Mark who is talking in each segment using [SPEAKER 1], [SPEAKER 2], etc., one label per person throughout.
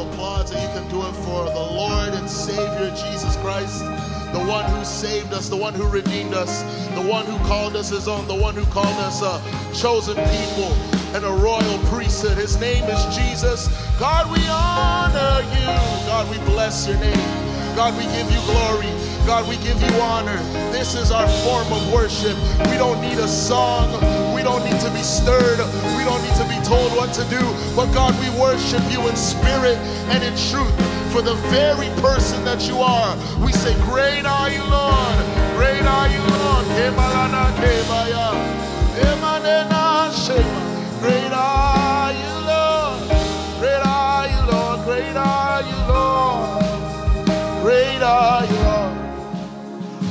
[SPEAKER 1] applause and you can do it for the Lord and Savior Jesus Christ, the one who saved us, the one who redeemed us, the one who called us his own, the one who called us a chosen people and a royal priesthood. His name is Jesus. God, we honor you. God, we bless your name. God, we give you glory. God, we give you honor. This is our form of worship. We don't need a song. Need to be stirred. We don't need to be told what to do. But God, we worship you in spirit and in truth for the very person that you are. We say, Great are you, Lord. Great are you, Lord. Great are you, Lord. Great are you, Lord. Great are you, Lord. Great are you, Lord.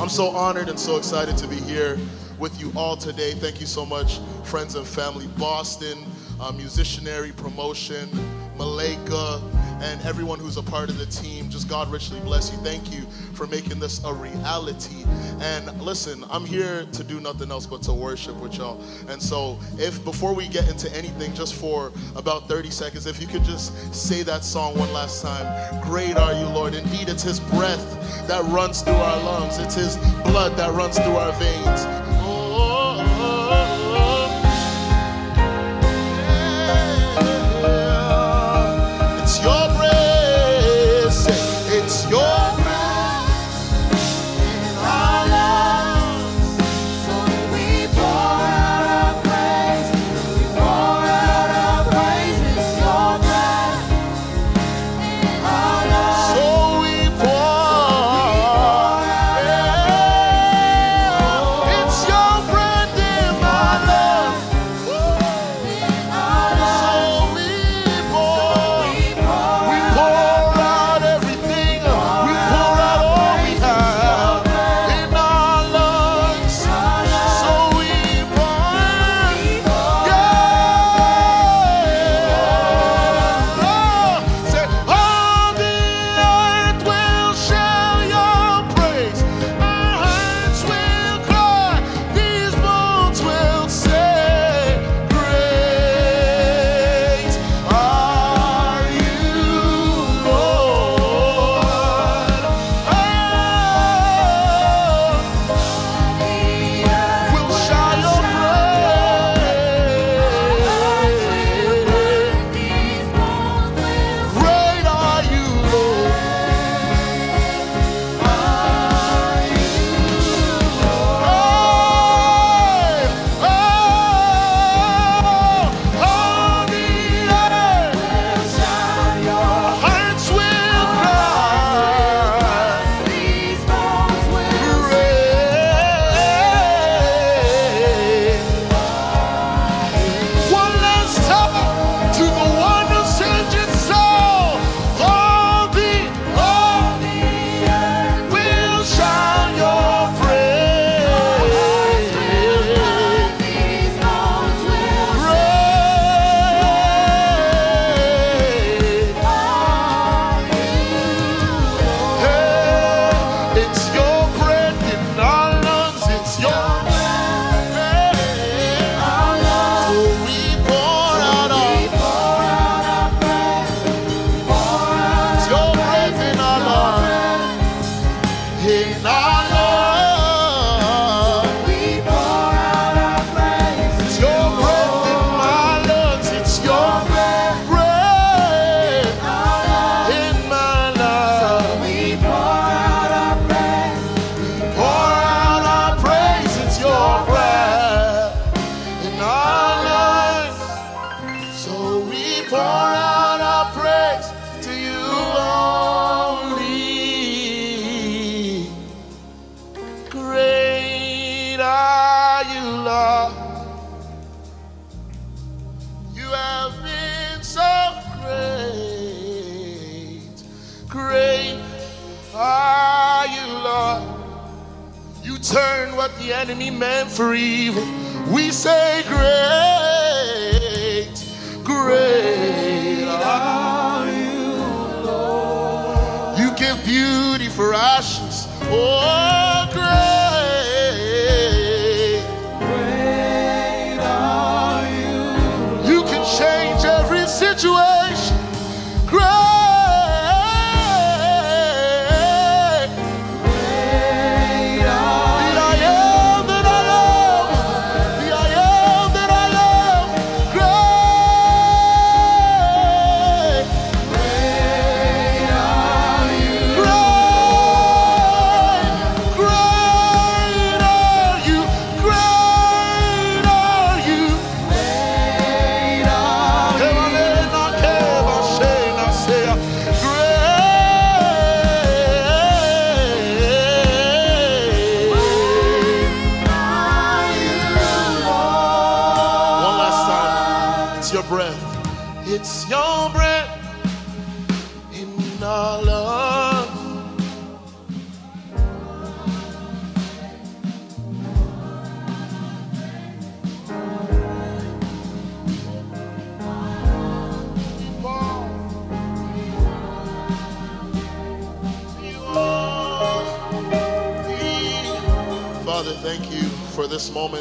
[SPEAKER 1] I'm so honored and so excited to be here with you all today. Thank you so much, friends and family. Boston, uh, Musicianary Promotion, Malika, and everyone who's a part of the team. Just God richly bless you. Thank you for making this a reality. And listen, I'm here to do nothing else but to worship with y'all. And so, if before we get into anything, just for about 30 seconds, if you could just say that song one last time Great are you, Lord. Indeed, it's His breath that runs through our lungs, it's His blood that runs through our veins.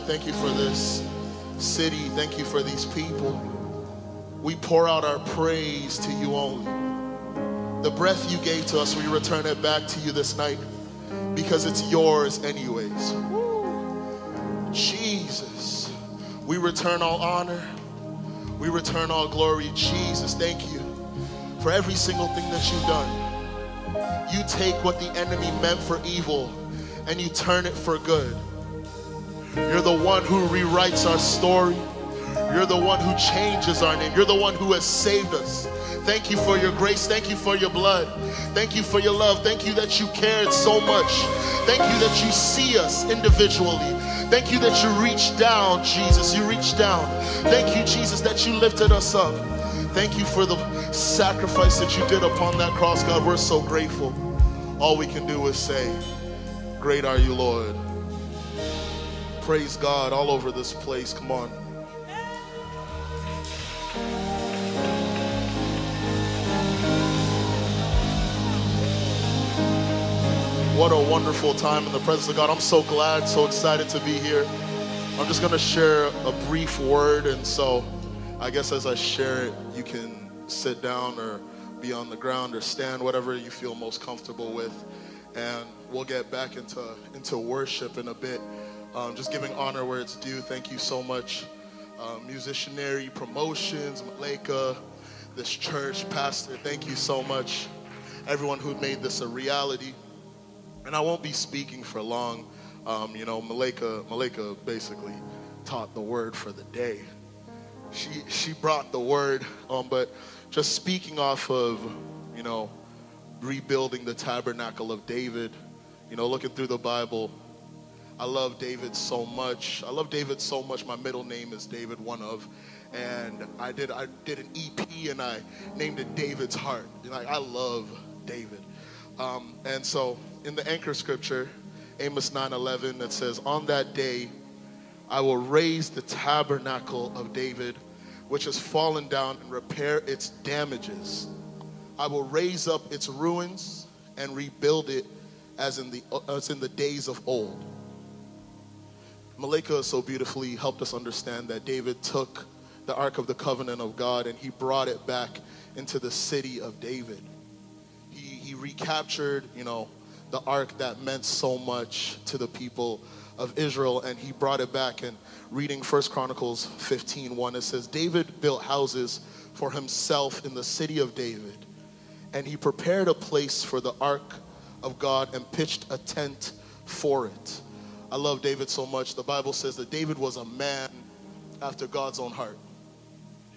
[SPEAKER 1] Thank you for this city. Thank you for these people. We pour out our praise to you only. The breath you gave to us, we return it back to you this night because it's yours, anyways. Jesus, we return all honor. We return all glory. Jesus, thank you for every single thing that you've done. You take what the enemy meant for evil and you turn it for good. You're the one who rewrites our story. You're the one who changes our name. You're the one who has saved us. Thank you for your grace. Thank you for your blood. Thank you for your love. Thank you that you cared so much. Thank you that you see us individually. Thank you that you reached down, Jesus. You reached down. Thank you, Jesus, that you lifted us up. Thank you for the sacrifice that you did upon that cross, God. We're so grateful. All we can do is say, Great are you, Lord. Praise God all over this place. Come on. What a wonderful time in the presence of God. I'm so glad, so excited to be here. I'm just going to share a brief word, and so I guess as I share it, you can sit down or be on the ground or stand, whatever you feel most comfortable with. And we'll get back into, into worship in a bit. Um, just giving honor where it's due. Thank you so much, um, Musicianary Promotions, Maleka, this church, Pastor. Thank you so much, everyone who made this a reality. And I won't be speaking for long. Um, you know, Maleka, Maleka basically taught the word for the day. She she brought the word, um, but just speaking off of, you know, rebuilding the tabernacle of David. You know, looking through the Bible, I love David so much. I love David so much. My middle name is David, one of, and I did I did an EP and I named it David's Heart. I, I love David, um, and so in the anchor scripture, Amos 9:11, that says, "On that day, I will raise the tabernacle of David, which has fallen down, and repair its damages. I will raise up its ruins and rebuild it as in the as in the days of old." Malika so beautifully helped us understand that David took the Ark of the Covenant of God and he brought it back into the city of David. He, he recaptured, you know, the ark that meant so much to the people of Israel and he brought it back and reading First Chronicles 15 1 it says David built houses for himself in the city of David and he prepared a place for the ark of God and pitched a tent for it. I love David so much. The Bible says that David was a man after God's own heart.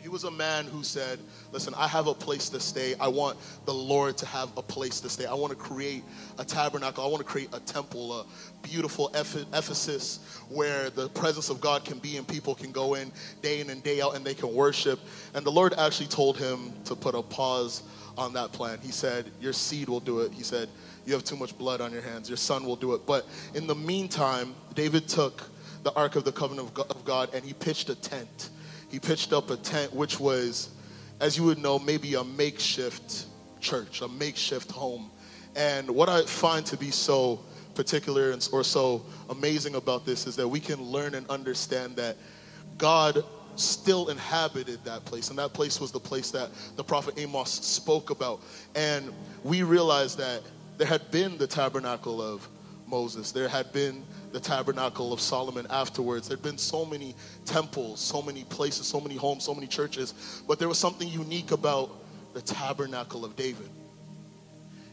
[SPEAKER 1] He was a man who said, Listen, I have a place to stay. I want the Lord to have a place to stay. I want to create a tabernacle. I want to create a temple, a beautiful Eph- Ephesus where the presence of God can be and people can go in day in and day out and they can worship. And the Lord actually told him to put a pause on that plan. He said, Your seed will do it. He said, You have too much blood on your hands. Your son will do it. But in the meantime, David took the Ark of the Covenant of God and he pitched a tent he pitched up a tent which was as you would know maybe a makeshift church a makeshift home and what i find to be so particular and, or so amazing about this is that we can learn and understand that god still inhabited that place and that place was the place that the prophet amos spoke about and we realize that there had been the tabernacle of moses there had been the tabernacle of Solomon afterwards. There'd been so many temples, so many places, so many homes, so many churches, but there was something unique about the tabernacle of David.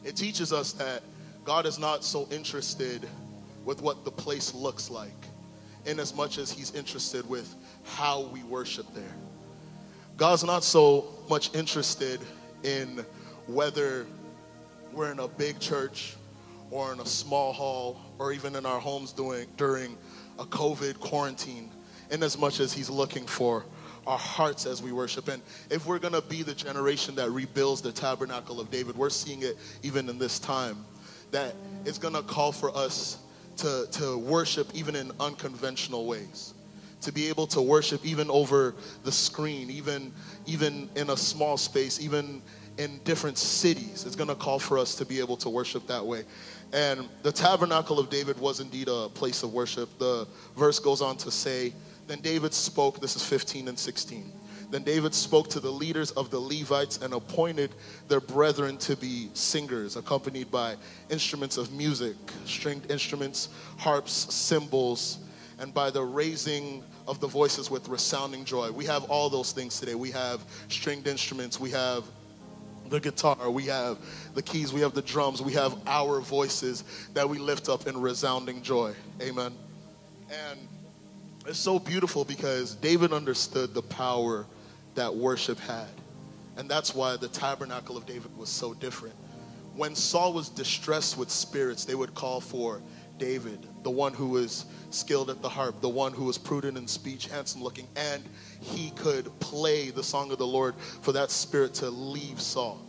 [SPEAKER 1] It teaches us that God is not so interested with what the place looks like, in as much as He's interested with how we worship there. God's not so much interested in whether we're in a big church or in a small hall or even in our homes doing, during a COVID quarantine, in as much as He's looking for our hearts as we worship. And if we're going to be the generation that rebuilds the tabernacle of David, we're seeing it even in this time, that it's going to call for us to, to worship even in unconventional ways. To be able to worship even over the screen, even, even in a small space, even in different cities. It's going to call for us to be able to worship that way. And the tabernacle of David was indeed a place of worship. The verse goes on to say, Then David spoke, this is 15 and 16. Then David spoke to the leaders of the Levites and appointed their brethren to be singers, accompanied by instruments of music, stringed instruments, harps, cymbals, and by the raising of the voices with resounding joy. We have all those things today. We have stringed instruments, we have the guitar, we have the keys, we have the drums, we have our voices that we lift up in resounding joy. Amen. And it's so beautiful because David understood the power that worship had. And that's why the tabernacle of David was so different. When Saul was distressed with spirits, they would call for David, the one who was skilled at the harp, the one who was prudent in speech, handsome looking, and he could play the song of the Lord for that spirit to leave Saul.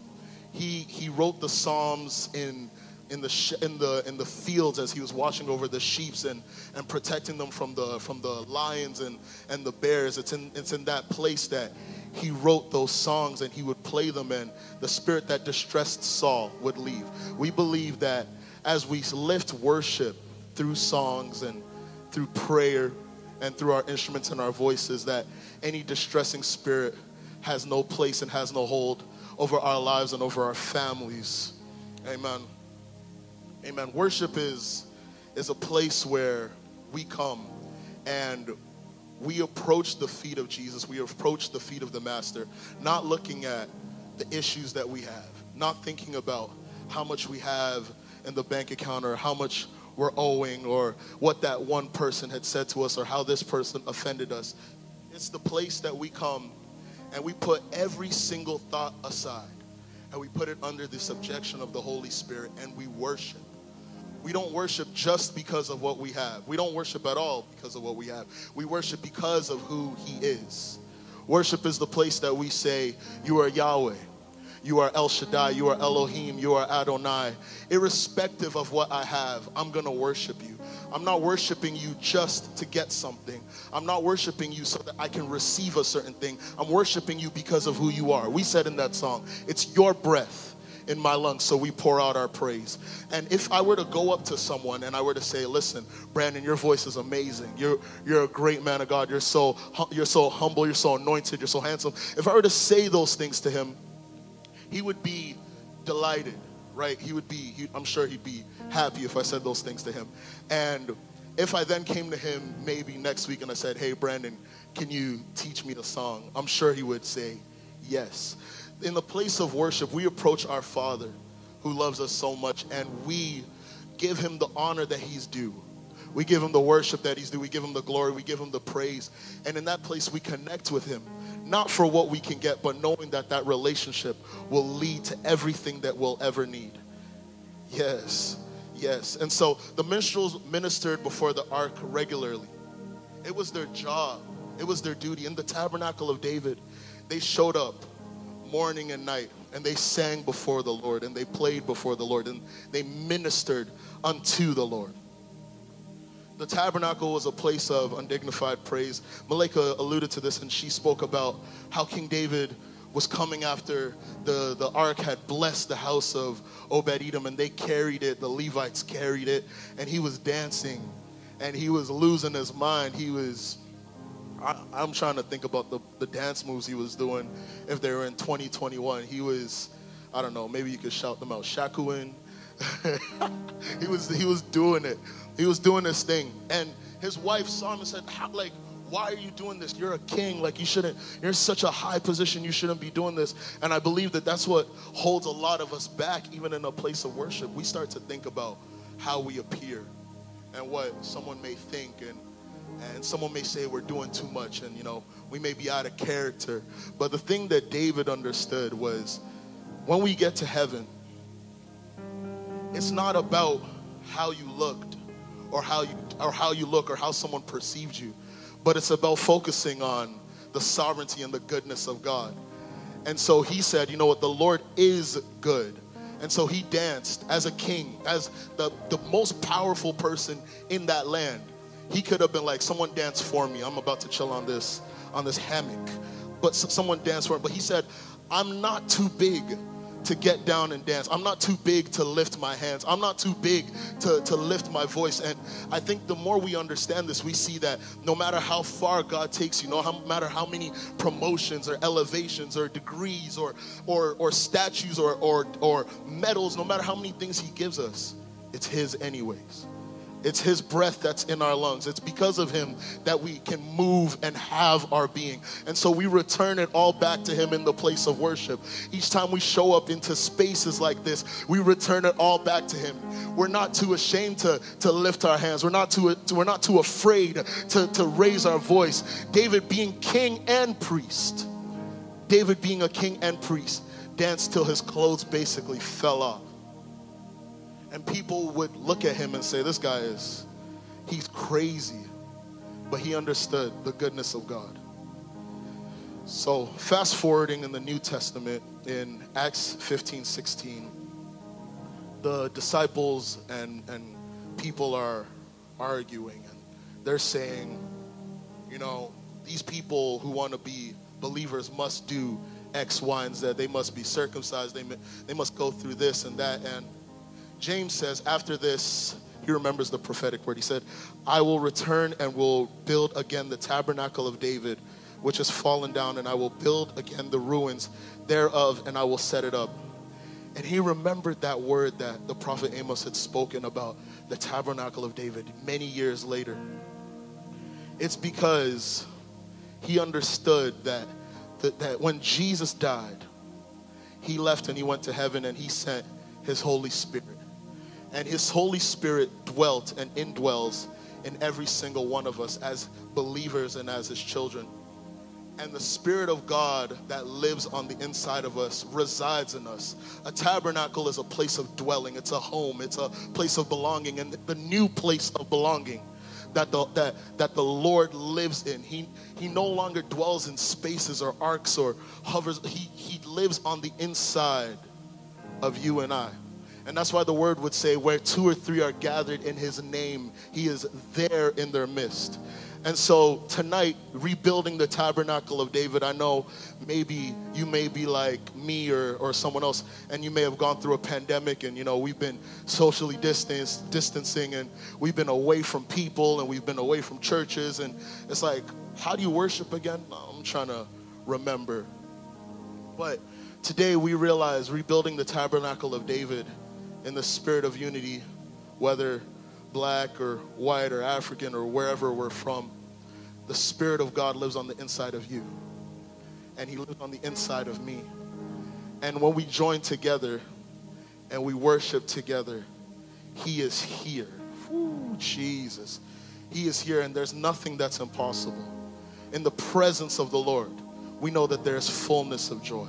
[SPEAKER 1] He, he wrote the Psalms in, in, the, in, the, in the fields as he was watching over the sheep and, and protecting them from the, from the lions and, and the bears. It's in, it's in that place that he wrote those songs and he would play them, and the spirit that distressed Saul would leave. We believe that as we lift worship through songs and through prayer and through our instruments and our voices, that any distressing spirit has no place and has no hold over our lives and over our families. Amen. Amen. Worship is, is a place where we come and we approach the feet of Jesus. We approach the feet of the Master, not looking at the issues that we have, not thinking about how much we have in the bank account or how much we're owing or what that one person had said to us or how this person offended us. It's the place that we come and we put every single thought aside and we put it under the subjection of the Holy Spirit and we worship. We don't worship just because of what we have. We don't worship at all because of what we have. We worship because of who He is. Worship is the place that we say, You are Yahweh. You are El Shaddai. You are Elohim. You are Adonai. Irrespective of what I have, I'm going to worship you. I'm not worshiping you just to get something. I'm not worshiping you so that I can receive a certain thing. I'm worshiping you because of who you are. We said in that song, it's your breath in my lungs, so we pour out our praise. And if I were to go up to someone and I were to say, "Listen, Brandon, your voice is amazing. You're you're a great man of God. You're so you're so humble. You're so anointed. You're so handsome." If I were to say those things to him, he would be delighted, right? He would be. He, I'm sure he'd be happy if I said those things to him. And if I then came to him maybe next week and I said, "Hey, Brandon, can you teach me a song?" I'm sure he would say, "Yes." in the place of worship, we approach our Father who loves us so much and we give him the honor that he's due. We give him the worship that he's due. We give him the glory. We give him the praise. And in that place, we connect with him, not for what we can get, but knowing that that relationship will lead to everything that we'll ever need. Yes, yes. And so the minstrels ministered before the ark regularly. It was their job, it was their duty. In the tabernacle of David, they showed up morning and night and they sang before the Lord and they played before the Lord and they ministered unto the Lord. The tabernacle was a place of undignified praise. Malika alluded to this and she spoke about how King David was coming after the, the ark had blessed the house of Obed Edom and they carried it, the Levites carried it, and he was dancing and he was losing his mind. He was I, am trying to think about the, the dance moves he was doing if they were in 2021. He was, I don't know, maybe you could shout them out. Shakuin. he was he was doing it. He was doing this thing. And his wife saw him and said, like, why are you doing this? You're a king. Like, you shouldn't, you're in such a high position. You shouldn't be doing this. And I believe that that's what holds a lot of us back, even in a place of worship. We start to think about how we appear and what someone may think and and someone may say we're doing too much and you know we may be out of character but the thing that david understood was when we get to heaven it's not about how you looked or how you or how you look or how someone perceived you but it's about focusing on the sovereignty and the goodness of God. And so he said, You know what? The Lord is good. And so he danced as a king, as the, the most powerful person in that land. He could have been like, Someone dance for me. I'm about to chill on this, on this hammock. But someone dance for him. But he said, I'm not too big to get down and dance. I'm not too big to lift my hands. I'm not too big to, to lift my voice. And I think the more we understand this, we see that no matter how far God takes you, no matter how many promotions or elevations or degrees or or, or statues or, or or medals, no matter how many things He gives us, it's His anyways. It's His breath that's in our lungs. It's because of Him that we can move and have our being. And so we return it all back to Him in the place of worship. Each time we show up into spaces like this, we return it all back to Him. We're not too ashamed to, to lift our hands. We're not too, we're not too afraid to, to raise our voice. David being king and priest, David being a king and priest, danced till his clothes basically fell off. And people would look at him and say, This guy is, he's crazy. But he understood the goodness of God. So, fast forwarding in the New Testament, in Acts 15 16, the disciples and, and people are arguing and they're saying, you know, these people who want to be believers must do X, Y, and Z. They must be circumcised. They, they must go through this and that. And James says, after this, he remembers the prophetic word. He said, I will return and will build again the tabernacle of David, which has fallen down, and I will build again the ruins thereof, and I will set it up. And he remembered that word that the prophet Amos had spoken about the tabernacle of David many years later. It's because he understood that, that, that when Jesus died, he left and he went to heaven and he sent his Holy Spirit. And his Holy Spirit dwelt and indwells in every single one of us as believers and as his children. And the Spirit of God that lives on the inside of us resides in us. A tabernacle is a place of dwelling, it's a home, it's a place of belonging, and the new place of belonging that the, that, that the Lord lives in. He, he no longer dwells in spaces or arcs or hovers, he, he lives on the inside of you and I. And that's why the word would say, where two or three are gathered in his name, he is there in their midst. And so tonight, rebuilding the tabernacle of David, I know maybe you may be like me or, or someone else, and you may have gone through a pandemic, and you know, we've been socially distanced, distancing, and we've been away from people, and we've been away from churches, and it's like, how do you worship again? I'm trying to remember. But today we realize rebuilding the tabernacle of David in the spirit of unity, whether black or white or African or wherever we're from, the Spirit of God lives on the inside of you. And He lives on the inside of me. And when we join together and we worship together, He is here. Whew, Jesus. He is here, and there's nothing that's impossible. In the presence of the Lord, we know that there's fullness of joy.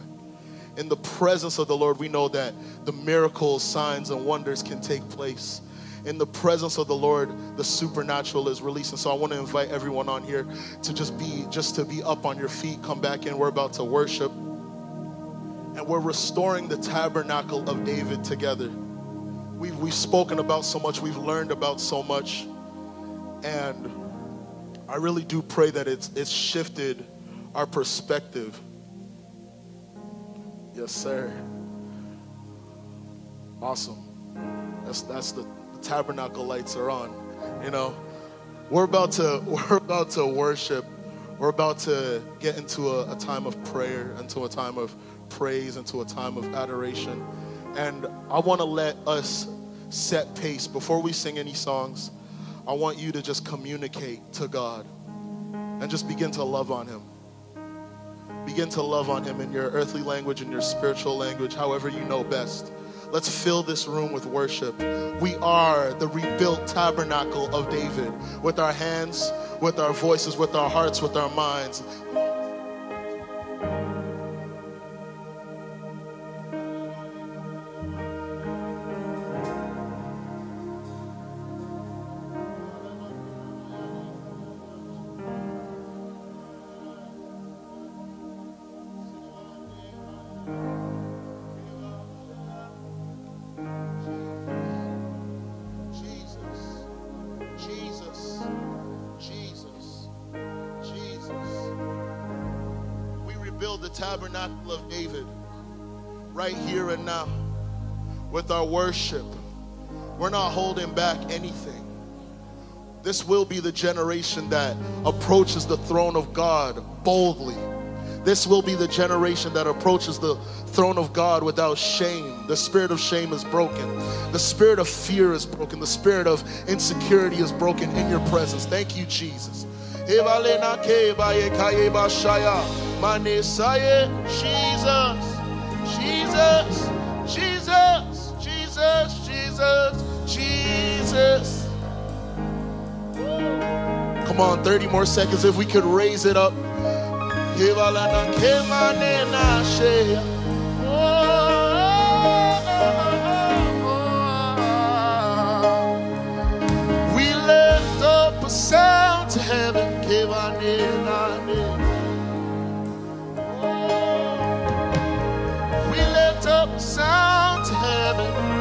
[SPEAKER 1] In the presence of the Lord, we know that the miracles, signs, and wonders can take place. In the presence of the Lord, the supernatural is released. And so I want to invite everyone on here to just be just to be up on your feet, come back in. We're about to worship. And we're restoring the tabernacle of David together. We've, we've spoken about so much, we've learned about so much. And I really do pray that it's, it's shifted our perspective. Yes, sir. Awesome. That's, that's the, the tabernacle lights are on. You know, we're about to we're about to worship. We're about to get into a, a time of prayer, into a time of praise, into a time of adoration. And I want to let us set pace before we sing any songs. I want you to just communicate to God and just begin to love on Him. Begin to love on Him in your earthly language, in your spiritual language, however you know best. Let's fill this room with worship. We are the rebuilt tabernacle of David with our hands, with our voices, with our hearts, with our minds. With our worship. We're not holding back anything. This will be the generation that approaches the throne of God boldly. This will be the generation that approaches the throne of God without shame. The spirit of shame is broken. The spirit of fear is broken. The spirit of insecurity is broken in your presence. Thank you, Jesus. Jesus, Jesus, Jesus, Jesus, Jesus. Come on, 30 more seconds if we could raise it up. We lift up a sound to heaven. We lift up a sound to heaven.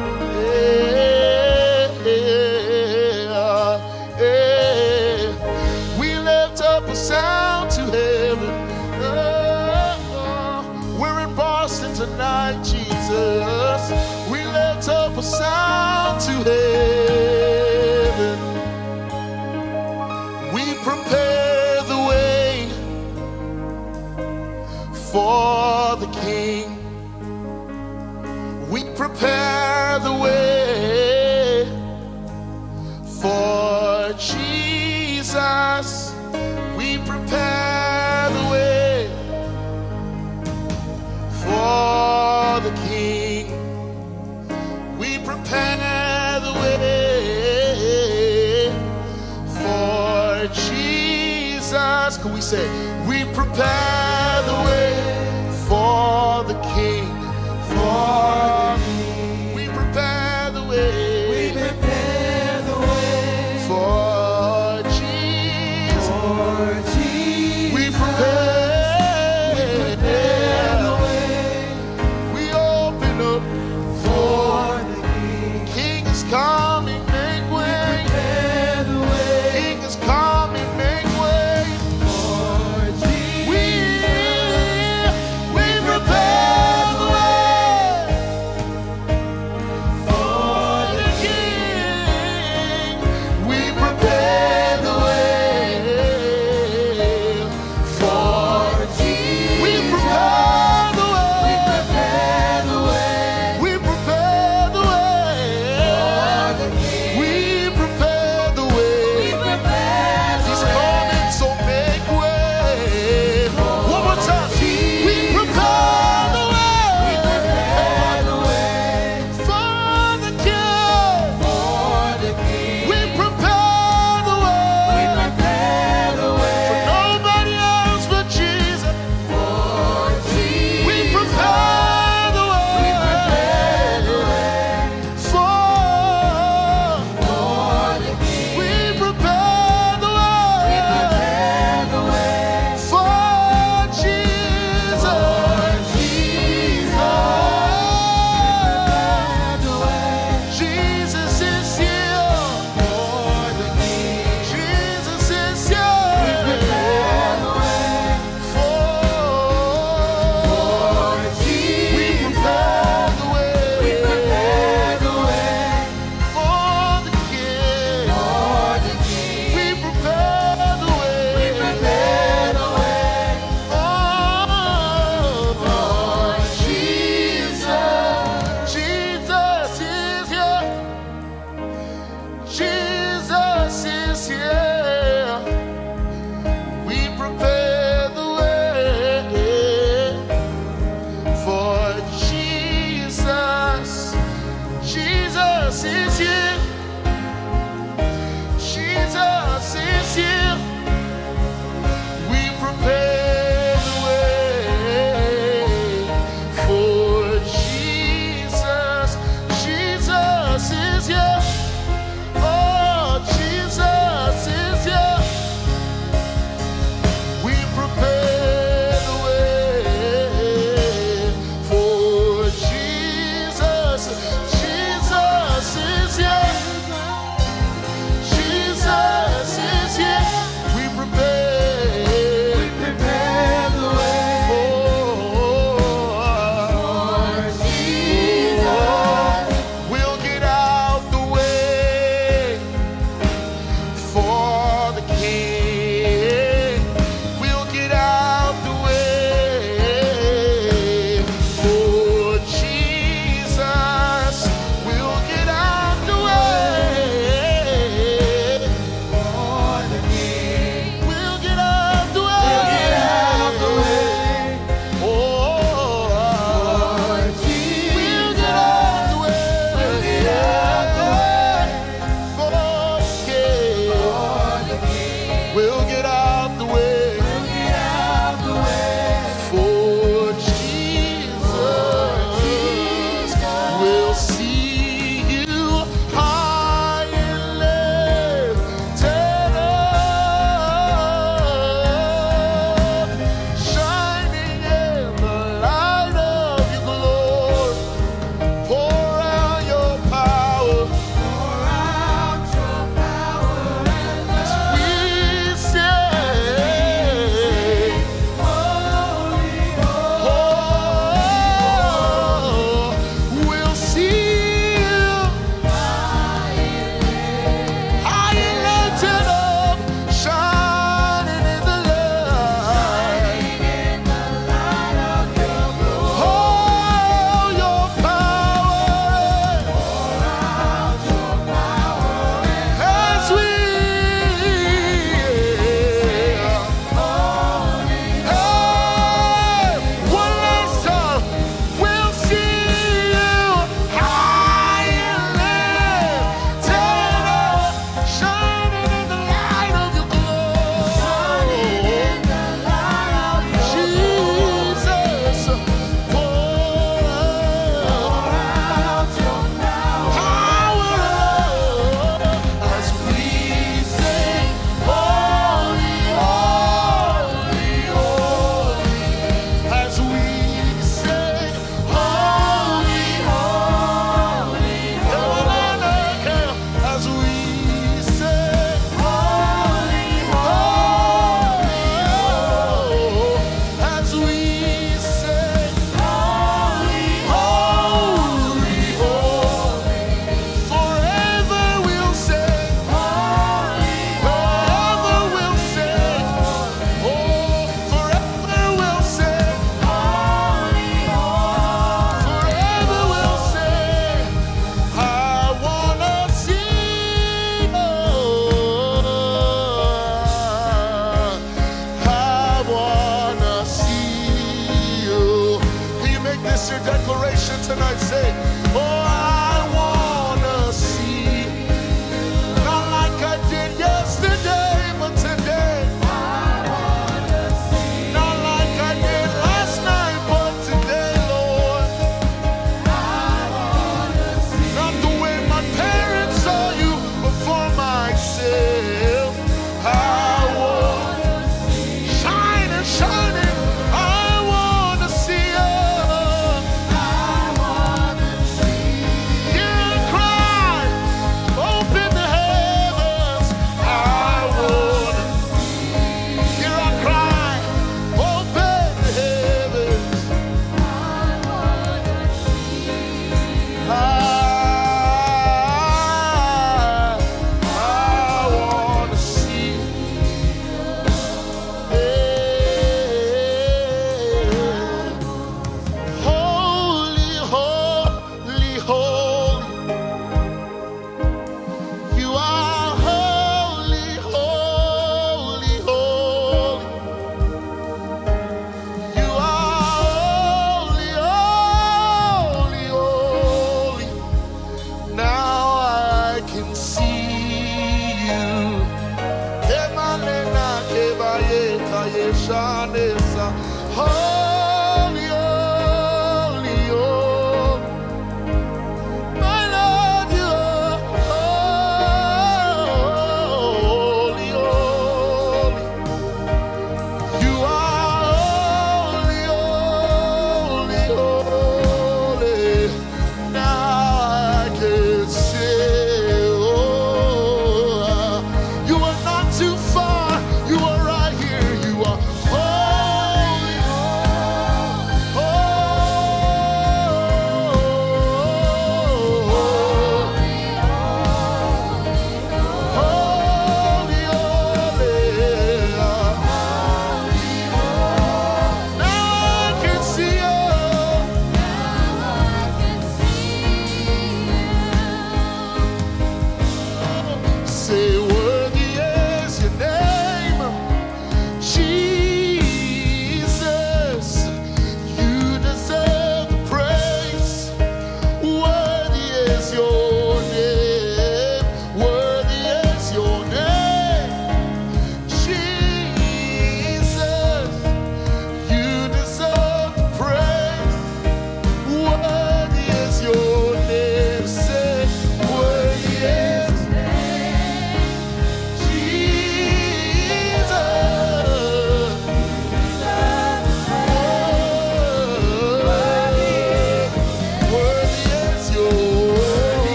[SPEAKER 1] Kebayeta yeshanesa. Holy, oh.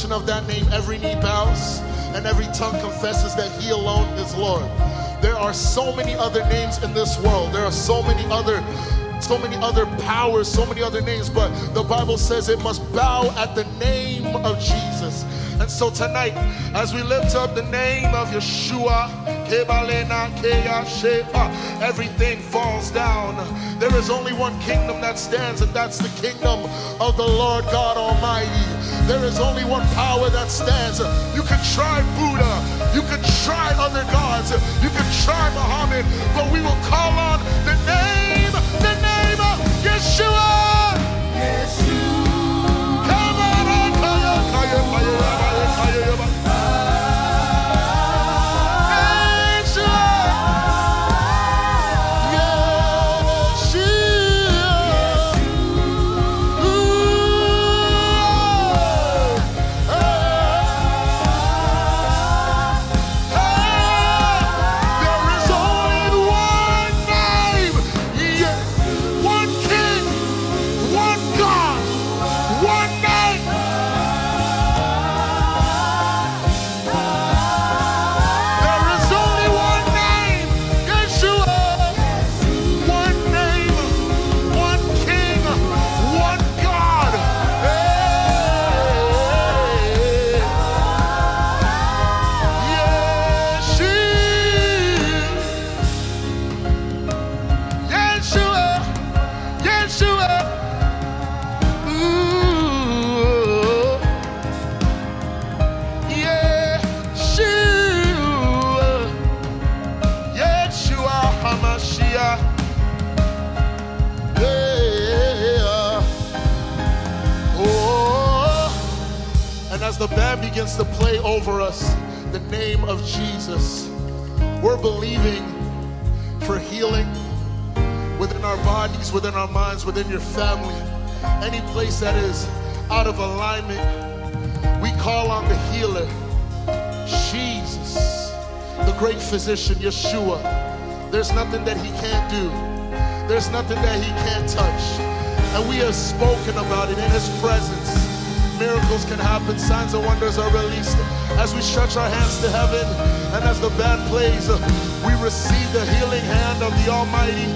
[SPEAKER 1] Mention of that name, every knee bows and every tongue confesses that He alone is Lord. There are so many other names in this world. There are so many other so many other powers, so many other names, but the Bible says it must bow at the name of Jesus. And so tonight, as we lift up the name of Yeshua, everything falls down. There is only one kingdom that stands, and that's the kingdom of the Lord God Almighty. There is only one power that stands. You can try Buddha, you can try other gods, you can try Muhammad, but we will call on the name, the name of Yeshua. Physician, Yeshua. There's nothing that he can't do, there's nothing that he can't touch. And we have spoken about it in his presence. Miracles can happen, signs and wonders are released as we stretch our hands to heaven. And as the band plays, uh, we receive the healing hand of the Almighty.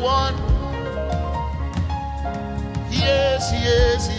[SPEAKER 1] One. He is, he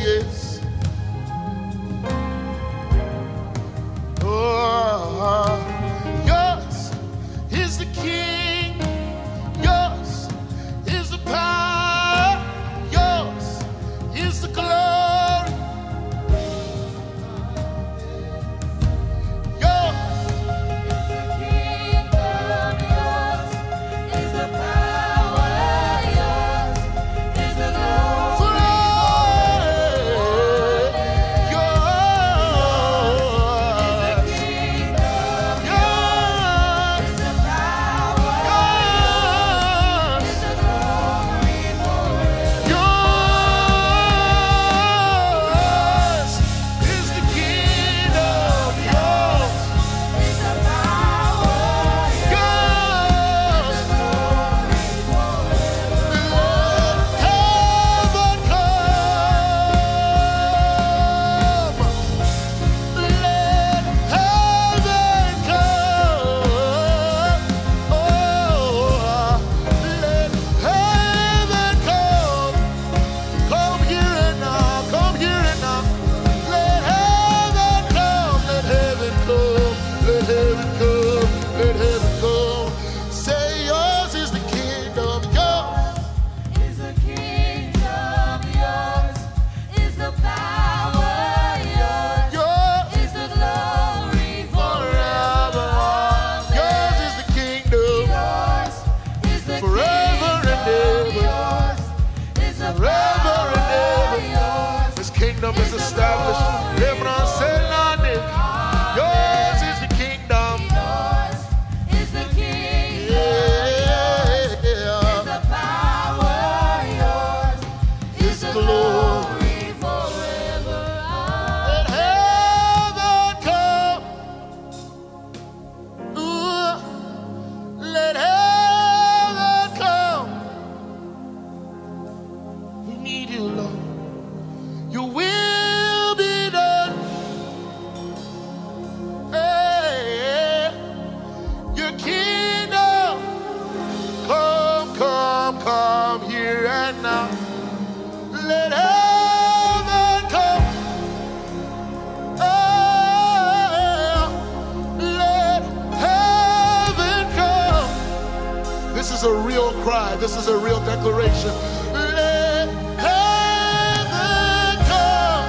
[SPEAKER 1] is a real cry. This is a real declaration. Let heaven come.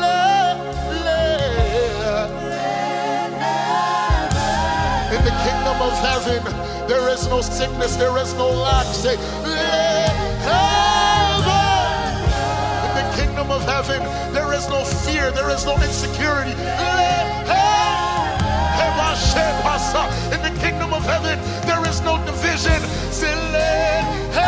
[SPEAKER 1] Let, let. In the kingdom of heaven, there is no sickness, there is no lack. Say, let heaven. In the kingdom of heaven, there is no fear, there is no insecurity. Let heaven. Kingdom of heaven, there is no division. Say, let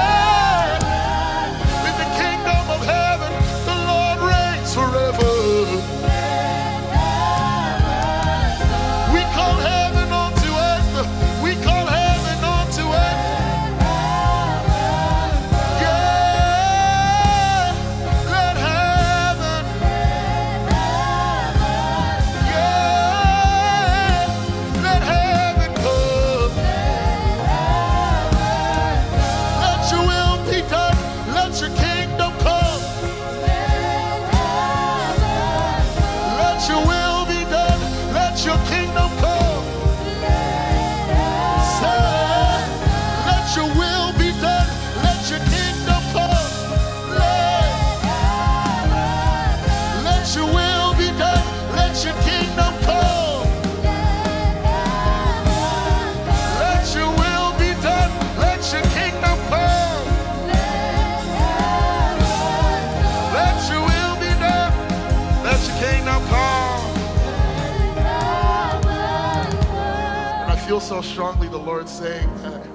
[SPEAKER 1] so strongly the Lord saying that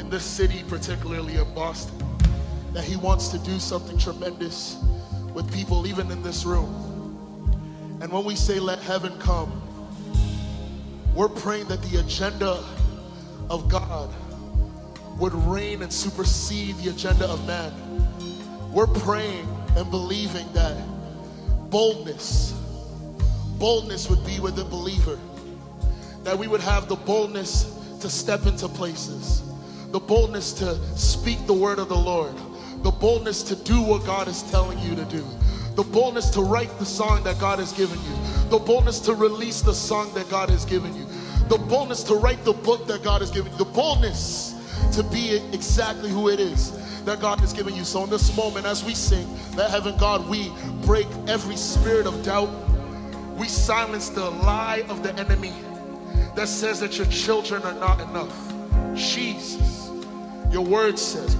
[SPEAKER 1] in this city, particularly in Boston, that He wants to do something tremendous with people, even in this room. And when we say, let heaven come, we're praying that the agenda of God would reign and supersede the agenda of man. We're praying and believing that boldness, boldness would be with the believer. That we would have the boldness to step into places, the boldness to speak the word of the Lord, the boldness to do what God is telling you to do, the boldness to write the song that God has given you, the boldness to release the song that God has given you, the boldness to write the book that God has given you, the boldness to be exactly who it is that God has given you. So in this moment, as we sing, let heaven God, we break every spirit of doubt. We silence the lie of the enemy that says that your children are not enough. Jesus, your word says,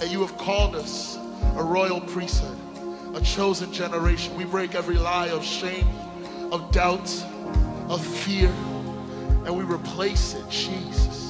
[SPEAKER 1] that you have called us a royal priesthood, a chosen generation. We break every lie of shame, of doubt, of fear, and we replace it, Jesus.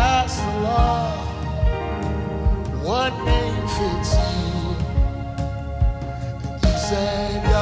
[SPEAKER 1] Ask the law. what name fits you. And you said,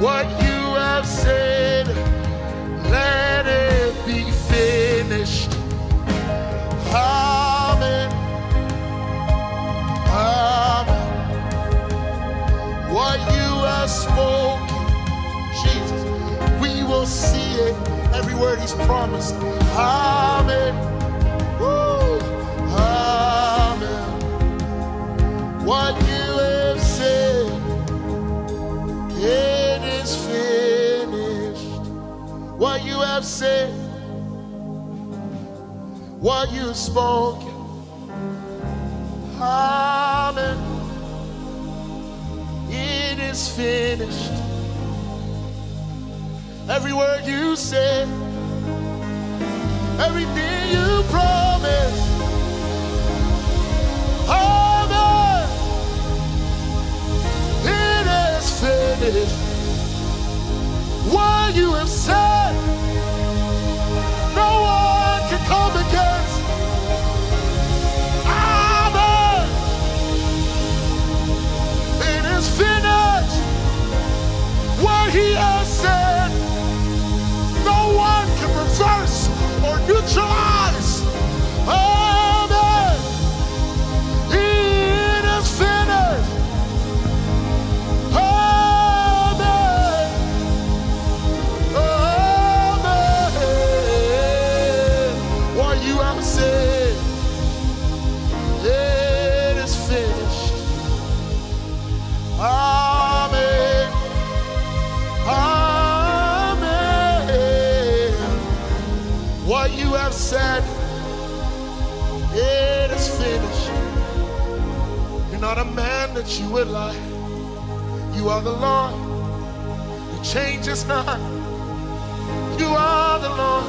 [SPEAKER 1] what you have said. Let it be finished. Amen. Amen. What you have spoken, Jesus, we will see it. Every word He's promised. Amen. Woo. Amen. What what you have said, what you spoke. amen. It is finished. Every word you said, everything you promised. Amen. It is finished what you have said. that you would lie. You are the Lord who changes not. You are the Lord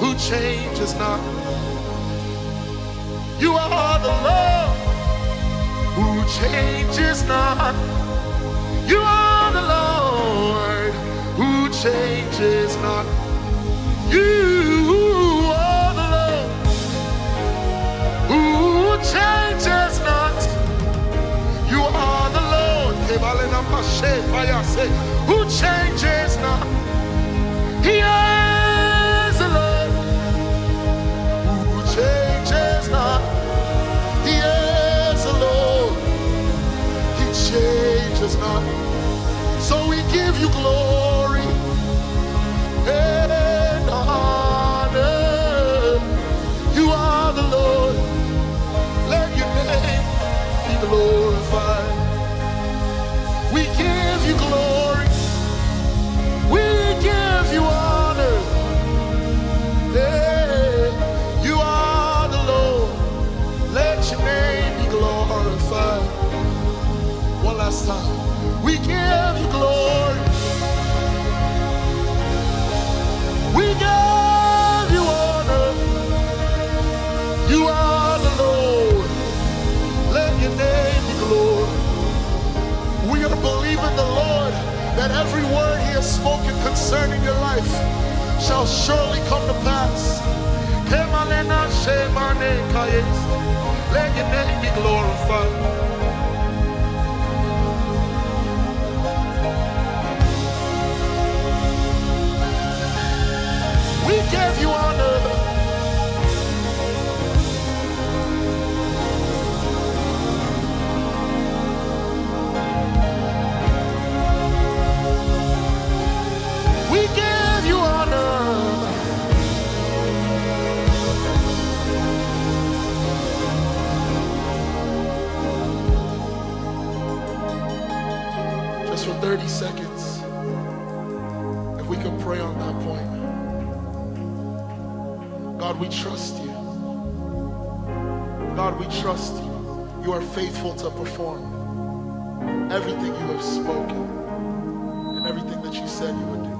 [SPEAKER 1] who changes not. You are the Lord who changes not. You are the Lord who changes not. You are the Lord who changes Who changes now? Yeah. Give you glory. We give you honor. You are the Lord. Let your name be glory. We are believing the Lord that every word He has spoken concerning your life shall surely come to pass. Let your name be glorified. Give you honor. We trust you. God, we trust you. You are faithful to perform everything you have spoken and everything that you said you would do.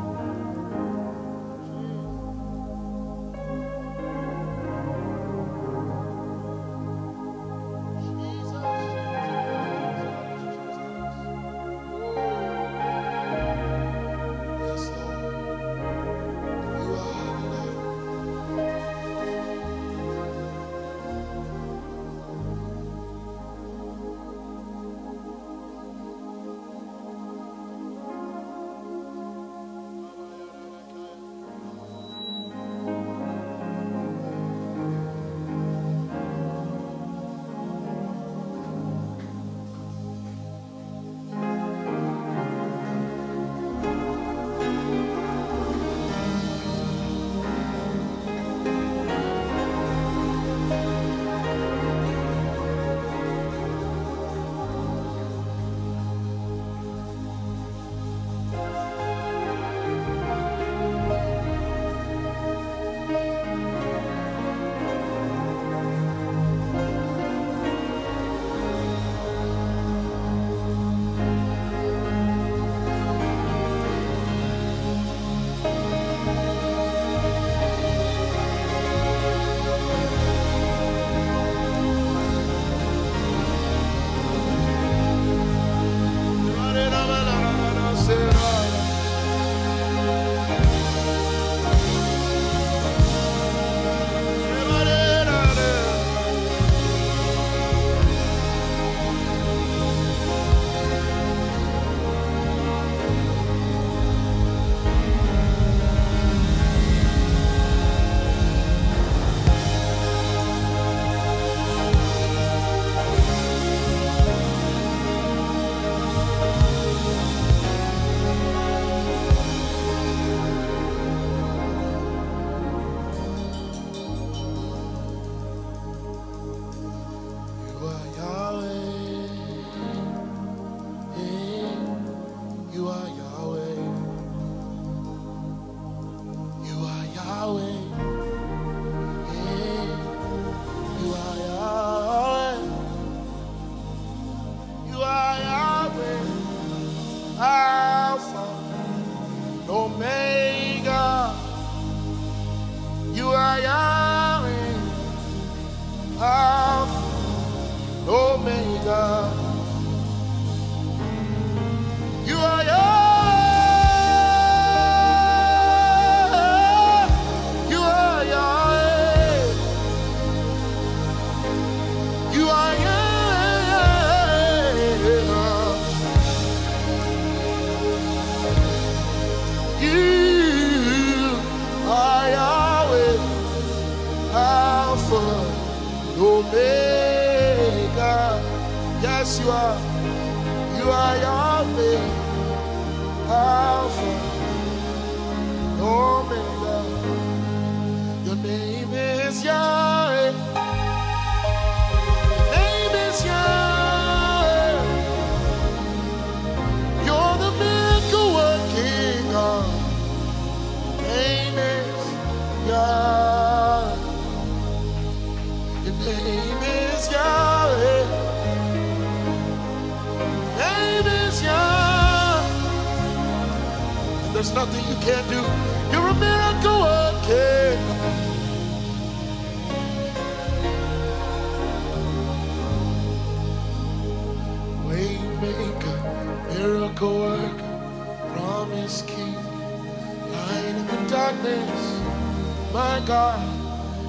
[SPEAKER 1] My God,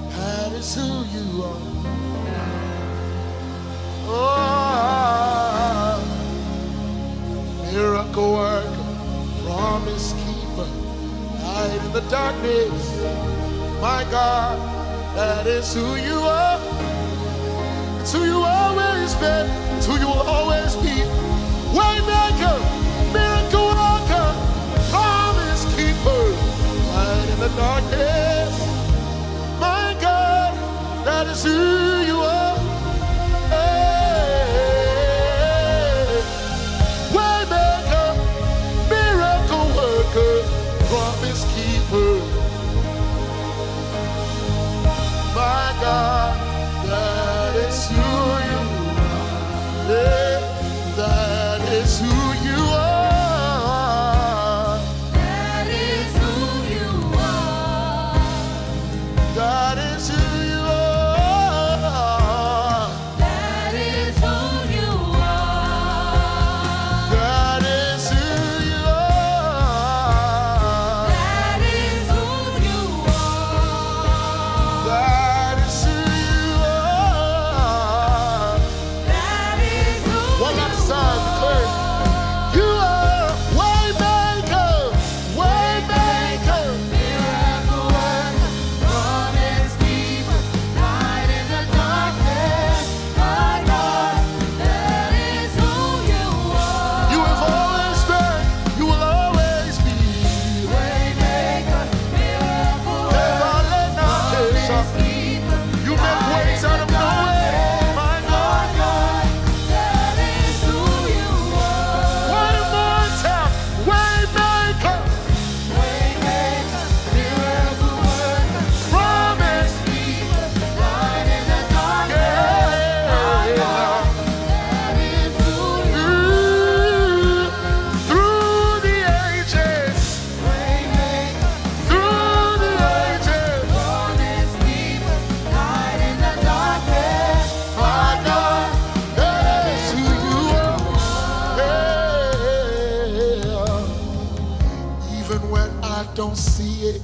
[SPEAKER 1] that is who you are. Oh, miracle worker, promise keeper, light in the darkness. My God, that is who you are. It's who you always been. It's who you will always be. Waymaker, darkness. My God, that is who you are. Hey. Waymaker, miracle worker, promise keeper. My God,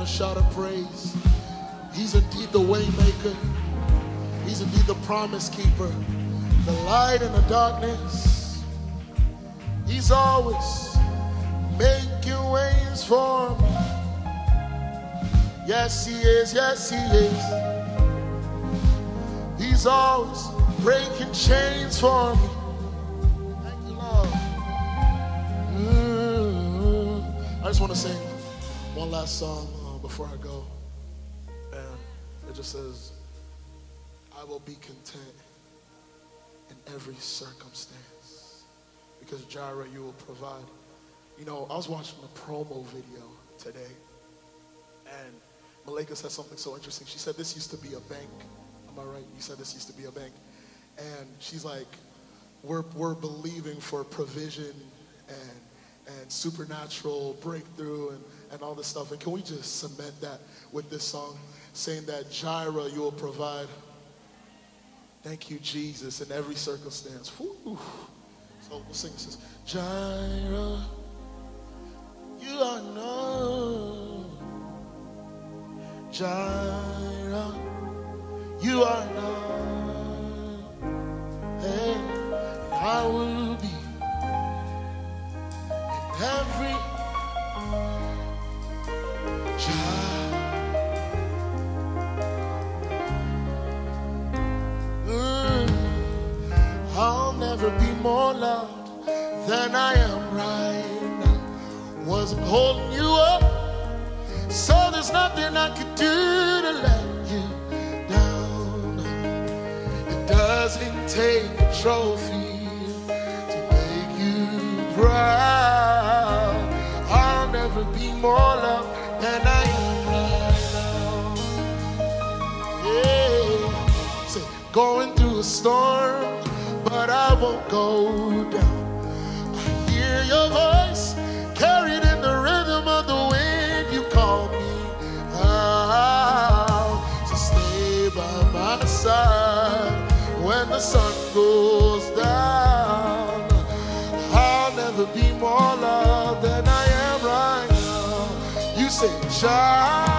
[SPEAKER 1] a shout of praise. He's indeed the waymaker. He's indeed the promise keeper, the light in the darkness. He's always making ways for me. Yes, he is. Yes, he is. He's always breaking chains for me. Thank you, Lord. Mm. I just want to sing one last song before I go. And it just says, I will be content in every circumstance because Jireh, you will provide. You know, I was watching a promo video today, and Malika said something so interesting. She said, This used to be a bank. Am I right? You said this used to be a bank. And she's like, We're, we're believing for provision and, and supernatural breakthrough and and all this stuff. And can we just cement that with this song, saying that Jireh, you will provide. Thank you, Jesus, in every circumstance. So we'll sing this. Jireh, you are known. Jireh, you are known. Hey, I will be in every more loved than I am right now. Wasn't holding you up, so there's nothing I could do to let you down. It doesn't take a trophy to make you proud. I'll never be more loved than I am right now. Yeah. Going through a storm won't go down. I hear your voice carried in the rhythm of the wind. You call me out. So stay by my side when the sun goes down. I'll never be more loved than I am right now. You say, child.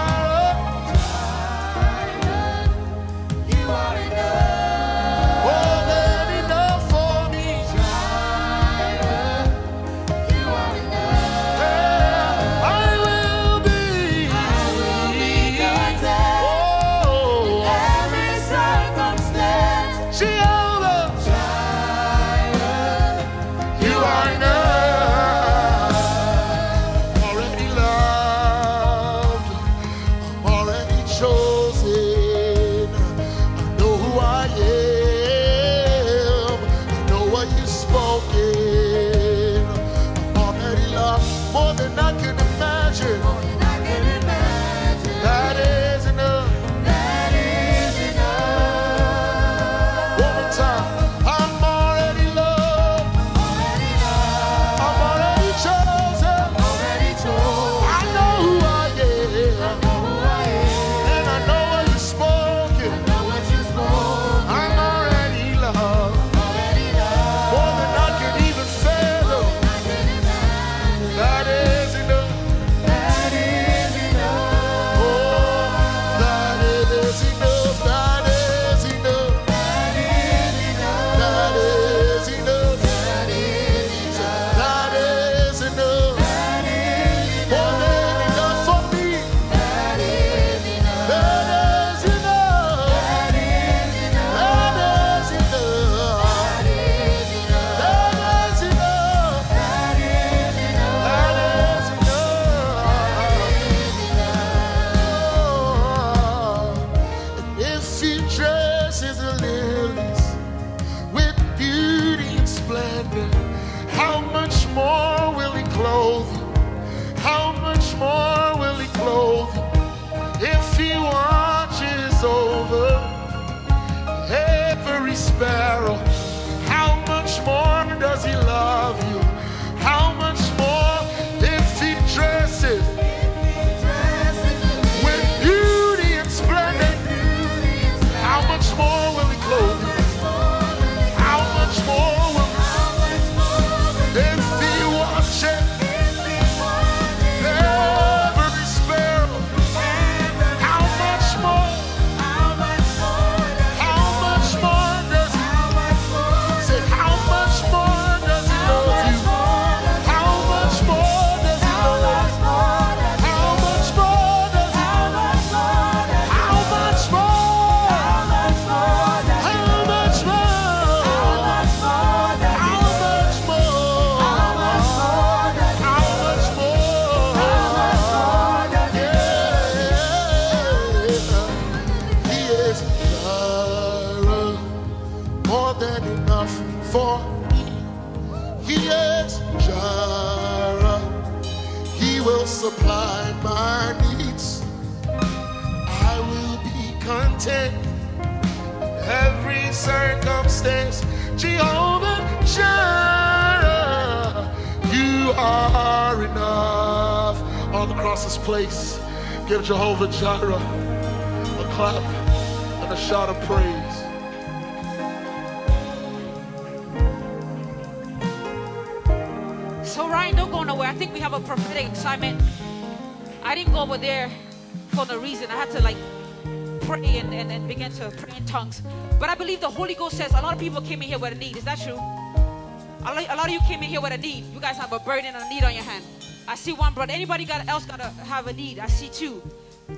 [SPEAKER 1] In
[SPEAKER 2] here with a need. Is that true? A lot, of you came in here with a need. You guys have a burden and a need on your hand. I see one brother. Anybody got else got to have a need? I see two.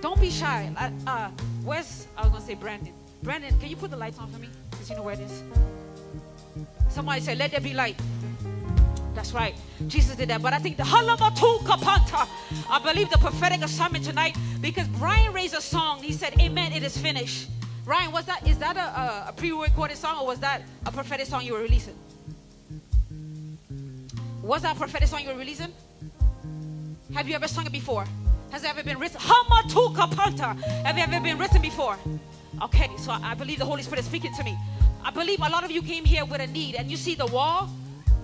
[SPEAKER 2] Don't be shy. Uh, where's I was gonna say Brandon. Brandon, can you put the lights on for me? Cause you know where it is. Somebody said, "Let there be light." That's right. Jesus did that. But I think the Halamatu Kapanta. I believe the prophetic assignment tonight because Ryan raised a song. He said, Amen, it is finished. Ryan, was that is that a, a, pre-recorded song or was that a prophetic song you were releasing? Was that a prophetic song you were releasing? Have you ever sung it before? Has it ever been written? Hamatu Kapanta. Have you ever been written before? Okay, so I believe the Holy Spirit is speaking to me. I believe a lot of you came here with a need and you see the wall.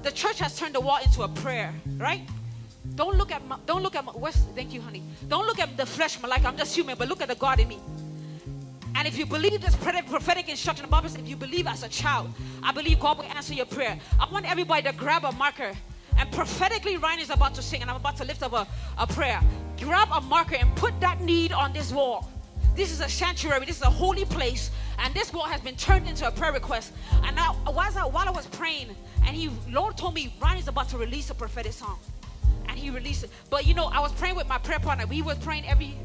[SPEAKER 2] The church has turned the wall into a prayer, right? Don't look at my, don't look at my, thank you, honey. Don't look at the flesh like I'm just human, but look at the God in me. And if you believe this prophetic instruction, the Bible says if you believe as a child, I believe God will answer your prayer. I want everybody to grab a marker and prophetically Ryan is about to sing and I'm about to lift up a, a prayer. Grab a marker and put that need on this wall. This is a sanctuary. This is a holy place, and this wall has been turned into a prayer request. And now, while I, while I was praying, and He, Lord, told me Ryan is about to release a prophetic song, and He released it. But you know, I was praying with my prayer partner. We were praying every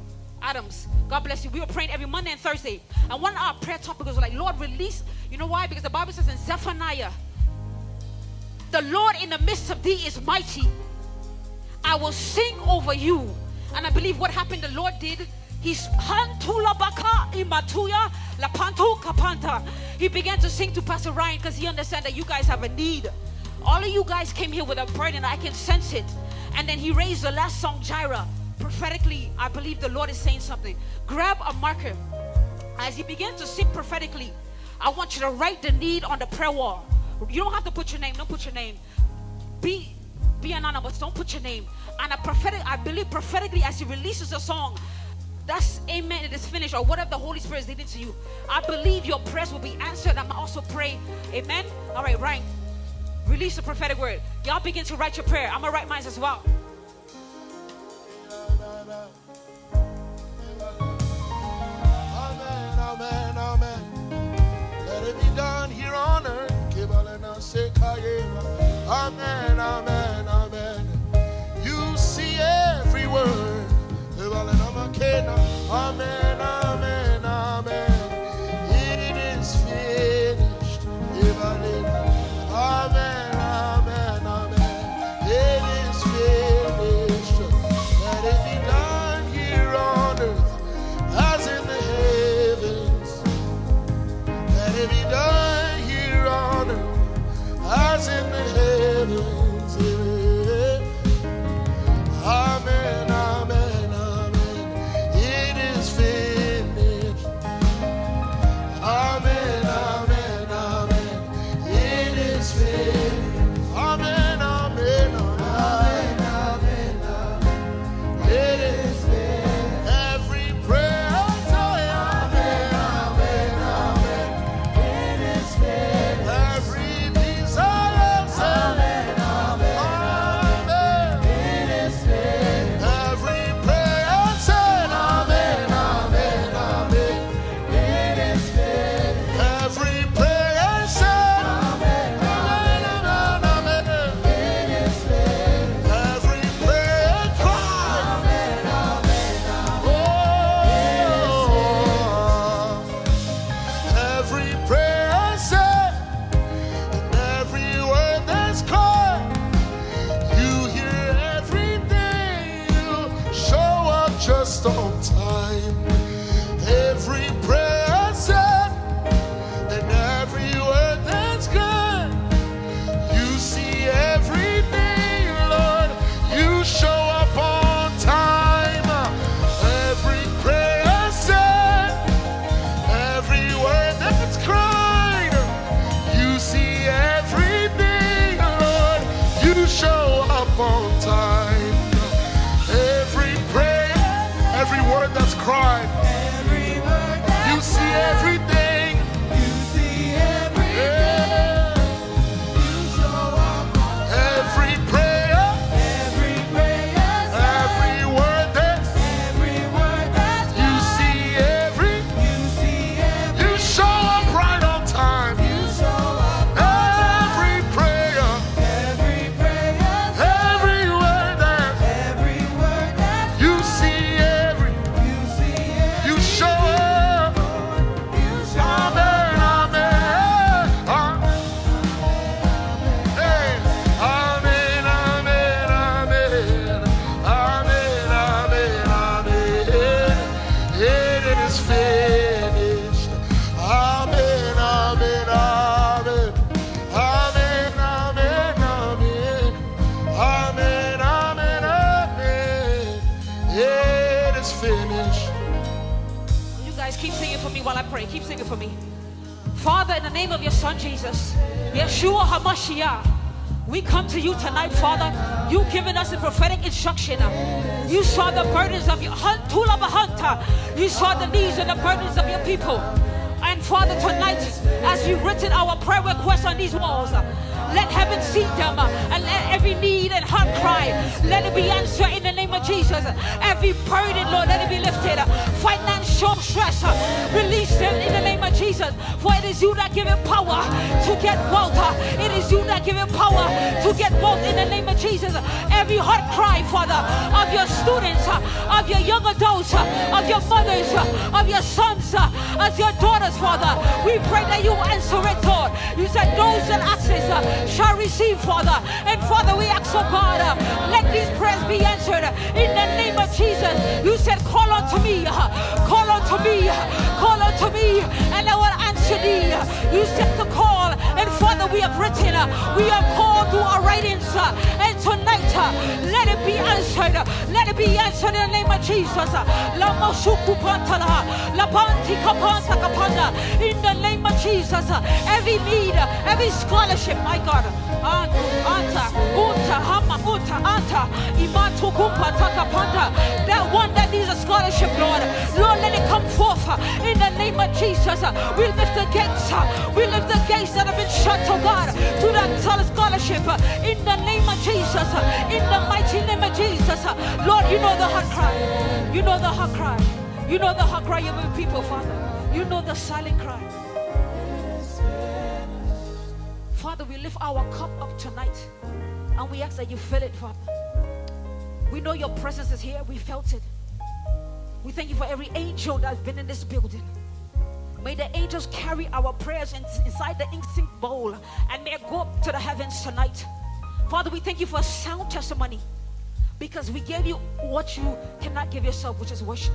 [SPEAKER 2] Adams. God bless you. We were praying every Monday and Thursday, and one of our prayer topics was like, Lord, release. You know why? Because the Bible says in Zephaniah, the Lord in the midst of thee is mighty. I will sing over you. And I believe what happened, the Lord did. He's imatuya lapantu kapanta. He began to sing to Pastor Ryan because he understands that you guys have a need. All of you guys came here with a burden. I can sense it. And then he raised the last song, Jireh. Prophetically, I believe the Lord is saying something. Grab a marker. As he began to sing prophetically, I want you to write the need on the prayer wall. You don't have to put your name. Don't put your name. Be be anonymous. Don't put your name. And a prophetic, I believe prophetically, as he releases a song, that's amen. It is finished, or whatever the Holy Spirit is leading to you. I believe your prayers will be answered. I'm also pray, amen. All right, Ryan, release the prophetic word. Y'all begin to write your prayer. I'm gonna write mine as well.
[SPEAKER 1] Amen, amen, amen. Let it be done here on earth. Amen, amen, amen. You see every word. Amen, amen.
[SPEAKER 2] Get wealth. It is you that give him power to get wealth in the name of Jesus. Every heart cry, Father, of your students, of your young adults, of your mothers, of your sons, of your daughters, Father. We pray that you answer it, Lord. You said those that access shall receive, Father. And Father, we ask, oh God, let these prayers be answered in the name of Jesus. You said, Call unto me, call unto me, call unto me, and I will answer thee. You set the call, and Father, we have written, we are called to our writings, and tonight, let it be answered. Let it be answered in the name of Jesus. In the name of Jesus, every need, every scholarship, my God. Anta, anta, takapanta. That one that needs a scholarship, Lord. Lord, let it come forth uh, in the name of Jesus. Uh, we lift the gates. Uh, we lift the gates that have been shut, oh God, to that scholarship in the name of Jesus. In the mighty name of Jesus. Lord, you know the heart cry. You know the heart cry. You know the heart cry of your people, Father. You know the silent cry. Father, we lift our cup up tonight and we ask that you fill it, Father. We know your presence is here. We felt it. We thank you for every angel that's been in this building. May the angels carry our prayers in, inside the instinct bowl and may it go up to the heavens tonight. Father, we thank you for a sound testimony because we gave you what you cannot give yourself, which is worship.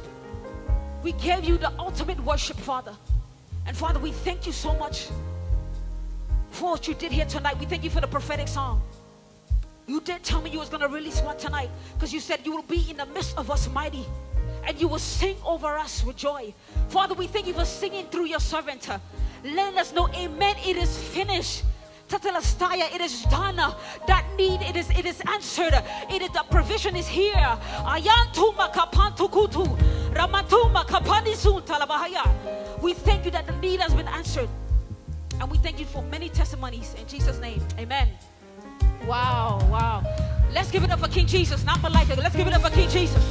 [SPEAKER 2] We gave you the ultimate worship, Father. And Father, we thank you so much for what you did here tonight. We thank you for the prophetic song. You did tell me you was going to release one tonight because you said you will be in the midst of us mighty and you will sing over us with joy. Father, we thank you for singing through your servant. Let us know, amen, it is finished. Tetelestai, it is done. That need, it is it is answered. It is the provision is here. Ayantuma kapantukutu. Ramatuma kapanisun talabahaya. We thank you that the need has been answered. And we thank you for many testimonies in Jesus' name. Amen. Wow, wow. Let's give it up for King Jesus, not for Malika. Let's give it up for King Jesus.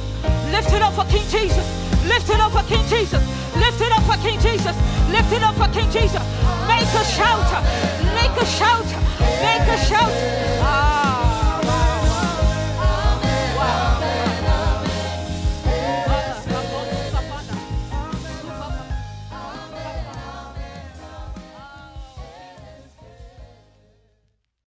[SPEAKER 2] Lift it up for King Jesus. Lift it up for King Jesus. Lift it up for King Jesus. Lift it up for King Jesus. Make a shout. Make a shout. Make a shout. Ah.